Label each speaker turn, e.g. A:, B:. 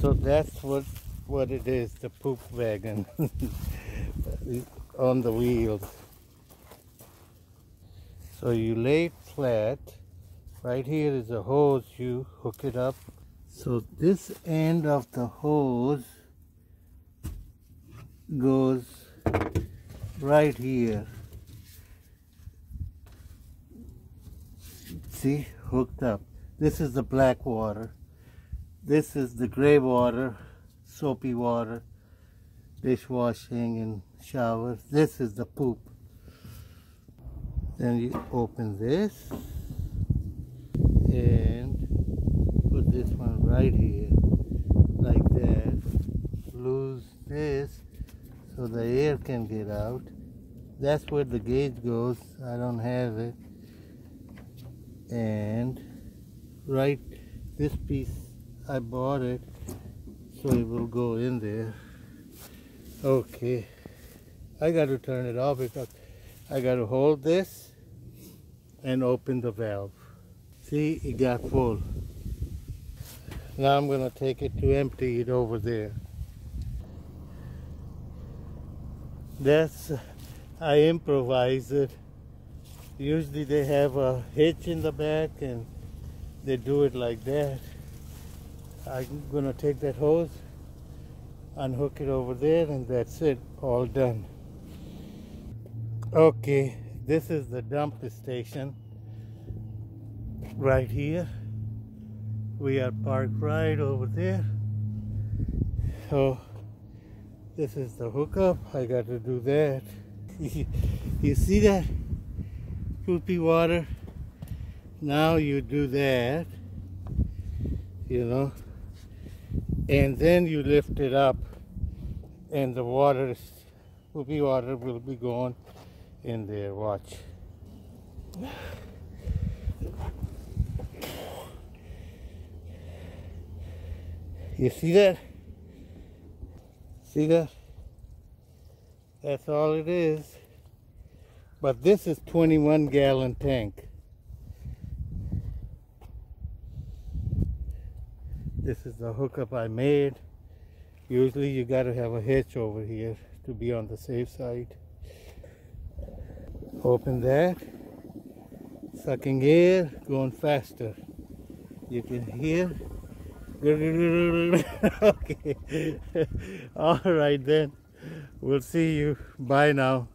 A: So that's what what it is, the poop wagon on the wheels. So you lay flat. Right here is a hose, you hook it up. So this end of the hose goes right here. See, hooked up. This is the black water. This is the gray water, soapy water, dishwashing and showers. This is the poop. Then you open this and put this one right here, like that. Lose this so the air can get out. That's where the gauge goes. I don't have it. And right this piece I bought it so it will go in there. Okay. I got to turn it off because I got to hold this and open the valve. See it got full. Now I'm gonna take it to empty it over there. That's I improvise it. Usually they have a hitch in the back and they do it like that I'm gonna take that hose unhook it over there and that's it all done. Okay this is the dump station. Right here we are parked right over there. So this is the hookup I got to do that. You see that? Poopy water? Now you do that you know and then you lift it up and the water will be water will be gone in there. Watch. You see that? See that? That's all it is. But this is 21 gallon tank This is the hookup I made. Usually you got to have a hitch over here to be on the safe side. Open that. Sucking air, going faster. You can hear. okay. All right then. We'll see you. Bye now.